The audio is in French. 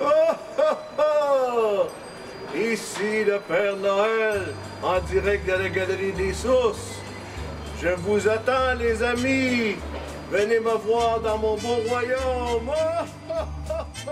Oh, oh, oh! Ici le Père Noël, en direct de la Galerie des Sources. Je vous attends, les amis. Venez me voir dans mon beau royaume. Oh,